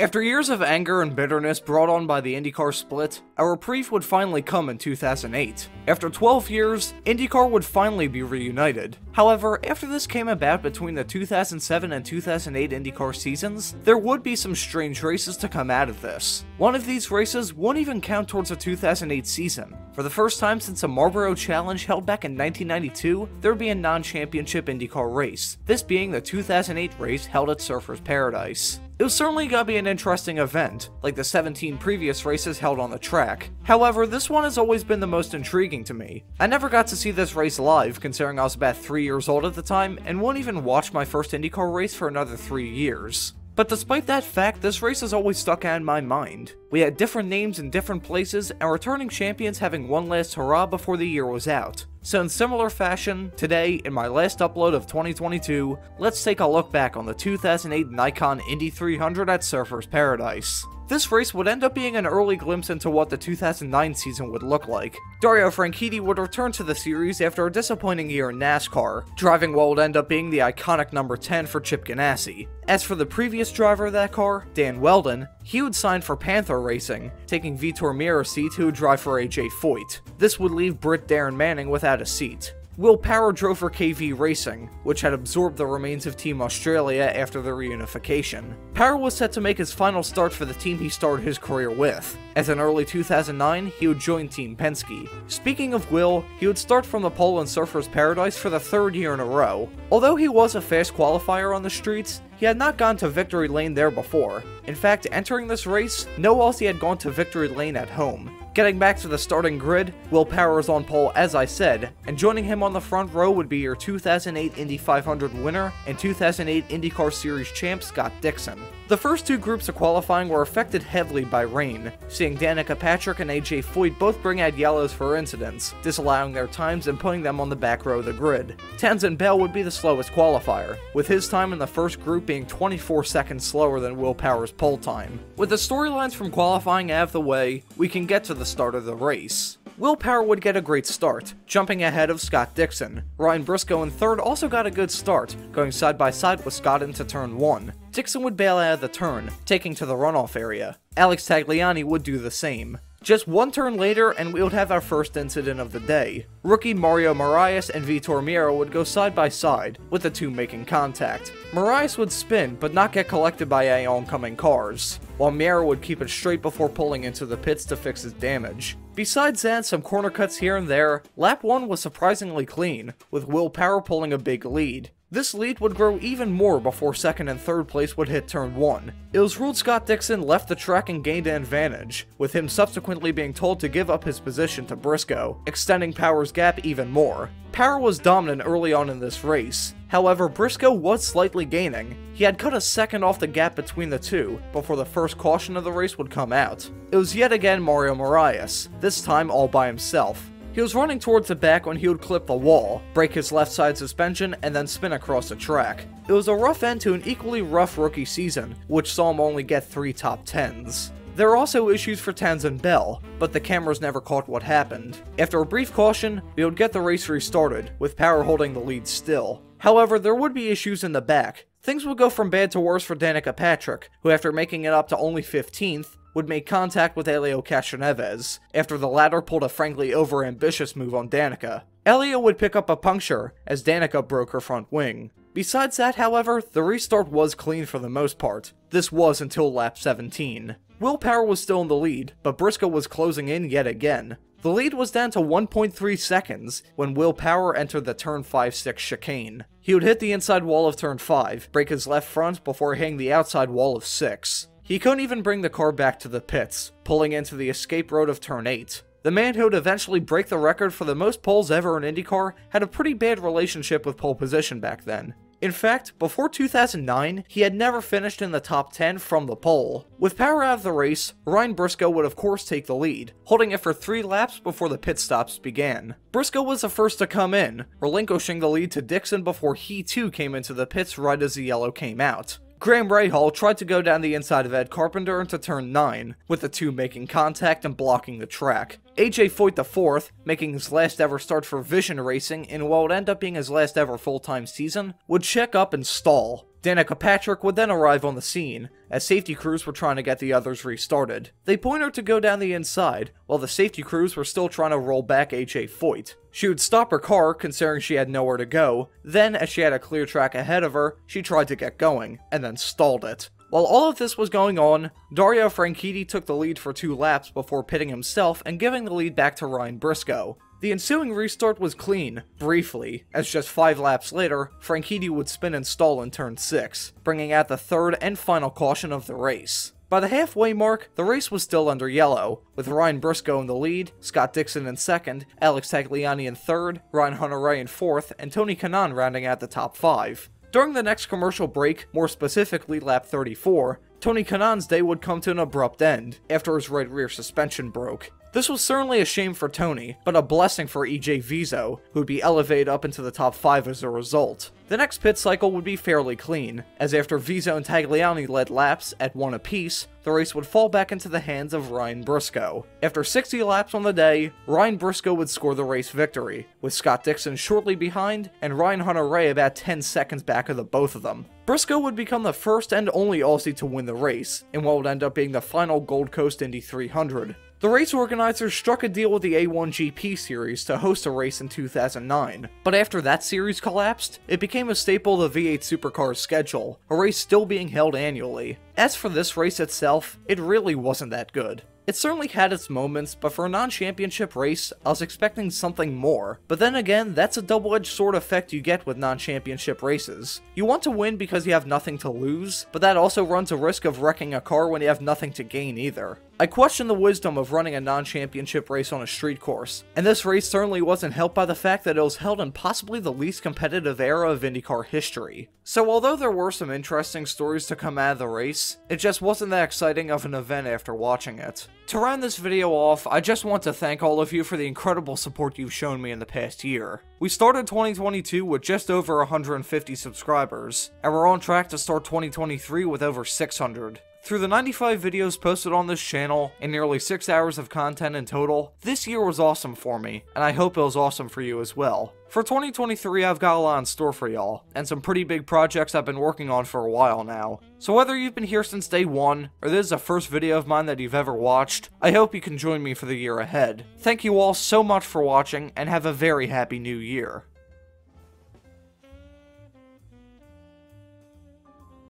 After years of anger and bitterness brought on by the IndyCar split, a reprieve would finally come in 2008. After 12 years, IndyCar would finally be reunited. However, after this came about between the 2007 and 2008 IndyCar seasons, there would be some strange races to come out of this. One of these races won't even count towards the 2008 season. For the first time since a Marlboro Challenge held back in 1992, there would be a non-championship IndyCar race, this being the 2008 race held at Surfers Paradise. It was certainly gonna be an interesting event, like the 17 previous races held on the track. However, this one has always been the most intriguing to me. I never got to see this race live, considering I was about 3 years old at the time, and won't even watch my first IndyCar race for another 3 years. But despite that fact, this race has always stuck out in my mind. We had different names in different places, and returning champions having one last hurrah before the year was out. So in similar fashion, today, in my last upload of 2022, let's take a look back on the 2008 Nikon Indy 300 at Surfers Paradise. This race would end up being an early glimpse into what the 2009 season would look like. Dario Franchitti would return to the series after a disappointing year in NASCAR, driving what would end up being the iconic number 10 for Chip Ganassi. As for the previous driver of that car, Dan Wheldon, he would sign for Panther Racing, taking Vitor who would drive for AJ Foyt. This would leave Brit Darren Manning without a seat. Will Power drove for KV Racing, which had absorbed the remains of Team Australia after the reunification. Power was set to make his final start for the team he started his career with. As in early 2009, he would join Team Penske. Speaking of Will, he would start from the pole in Surfer's Paradise for the third year in a row. Although he was a fast qualifier on the streets, he had not gone to victory lane there before. In fact, entering this race, no Aussie had gone to victory lane at home. Getting back to the starting grid, Will Power is on pole as I said, and joining him on the front row would be your 2008 Indy 500 winner and 2008 IndyCar Series champ Scott Dixon. The first two groups of qualifying were affected heavily by rain, seeing Danica Patrick and AJ Foyt both bring out yellows for incidents, disallowing their times and putting them on the back row of the grid. Townsend Bell would be the slowest qualifier, with his time in the first group being 24 seconds slower than Will Power's pole time. With the storylines from qualifying out of the way, we can get to the start of the race. Will Power would get a great start, jumping ahead of Scott Dixon. Ryan Briscoe in third also got a good start, going side by side with Scott into turn 1. Dixon would bail out of the turn, taking to the runoff area. Alex Tagliani would do the same. Just one turn later, and we would have our first incident of the day. Rookie Mario Moraes and Vitor Meira would go side by side, with the two making contact. Moraes would spin, but not get collected by any oncoming cars, while Meira would keep it straight before pulling into the pits to fix his damage. Besides that, some corner cuts here and there, lap 1 was surprisingly clean, with Will Power pulling a big lead. This lead would grow even more before second and third place would hit turn 1. It was ruled Scott Dixon left the track and gained an advantage, with him subsequently being told to give up his position to Briscoe, extending Power's gap even more. Power was dominant early on in this race, however Briscoe was slightly gaining. He had cut a second off the gap between the two, before the first caution of the race would come out. It was yet again Mario Moraes, this time all by himself. He was running towards the back when he would clip the wall, break his left side suspension, and then spin across the track. It was a rough end to an equally rough rookie season, which saw him only get 3 top 10s. There are also issues for Townsend Bell, but the cameras never caught what happened. After a brief caution, we would get the race restarted, with Power holding the lead still. However, there would be issues in the back. Things would go from bad to worse for Danica Patrick, who after making it up to only 15th, would make contact with Helio Castroneves, after the latter pulled a frankly overambitious move on Danica. Helio would pick up a puncture, as Danica broke her front wing. Besides that, however, the restart was clean for the most part. This was until lap 17. Will Power was still in the lead, but Briscoe was closing in yet again. The lead was down to 1.3 seconds when Will Power entered the turn 5-6 chicane. He would hit the inside wall of turn 5, break his left front before hitting the outside wall of 6. He couldn't even bring the car back to the pits, pulling into the escape road of turn 8. The man who would eventually break the record for the most poles ever in IndyCar had a pretty bad relationship with pole position back then. In fact, before 2009, he had never finished in the top 10 from the pole. With power out of the race, Ryan Briscoe would of course take the lead, holding it for 3 laps before the pit stops began. Briscoe was the first to come in, relinquishing the lead to Dixon before he too came into the pits right as the yellow came out. Graham Rahal tried to go down the inside of Ed Carpenter into turn 9, with the two making contact and blocking the track. AJ Foyt IV, making his last ever start for Vision Racing in what would end up being his last ever full-time season, would check up and stall. Danica Patrick would then arrive on the scene, as safety crews were trying to get the others restarted. They point her to go down the inside, while the safety crews were still trying to roll back AJ Foyt. She would stop her car, considering she had nowhere to go, then, as she had a clear track ahead of her, she tried to get going, and then stalled it. While all of this was going on, Dario Franchitti took the lead for two laps before pitting himself and giving the lead back to Ryan Briscoe. The ensuing restart was clean, briefly, as just 5 laps later, Franchitti would spin and stall in turn 6, bringing out the third and final caution of the race. By the halfway mark, the race was still under yellow, with Ryan Briscoe in the lead, Scott Dixon in second, Alex Tagliani in third, Ryan Hunter-Reay in fourth, and Tony Kanaan rounding out the top five. During the next commercial break, more specifically lap 34, Tony Kanaan's day would come to an abrupt end, after his right rear suspension broke. This was certainly a shame for Tony, but a blessing for EJ Viso, who would be elevated up into the top 5 as a result. The next pit cycle would be fairly clean, as after Viso and Tagliani led laps at one apiece, the race would fall back into the hands of Ryan Briscoe. After 60 laps on the day, Ryan Briscoe would score the race victory, with Scott Dixon shortly behind and Ryan Hunter-Reay about 10 seconds back of the both of them. Briscoe would become the first and only Aussie to win the race, in what would end up being the final Gold Coast Indy 300. The race organizers struck a deal with the A1GP series to host a race in 2009, but after that series collapsed, it became a staple of the V8 Supercars schedule, a race still being held annually. As for this race itself, it really wasn't that good. It certainly had its moments, but for a non-championship race, I was expecting something more. But then again, that's a double-edged sword effect you get with non-championship races. You want to win because you have nothing to lose, but that also runs a risk of wrecking a car when you have nothing to gain either. I question the wisdom of running a non-championship race on a street course, and this race certainly wasn't helped by the fact that it was held in possibly the least competitive era of IndyCar history. So although there were some interesting stories to come out of the race, it just wasn't that exciting of an event after watching it. To round this video off, I just want to thank all of you for the incredible support you've shown me in the past year. We started 2022 with just over 150 subscribers, and we're on track to start 2023 with over 600. Through the 95 videos posted on this channel, and nearly 6 hours of content in total, this year was awesome for me, and I hope it was awesome for you as well. For 2023, I've got a lot in store for y'all, and some pretty big projects I've been working on for a while now. So whether you've been here since day one, or this is the first video of mine that you've ever watched, I hope you can join me for the year ahead. Thank you all so much for watching, and have a very happy new year.